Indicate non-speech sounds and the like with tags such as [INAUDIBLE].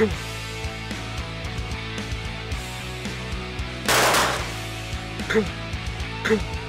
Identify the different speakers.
Speaker 1: Come. [LAUGHS]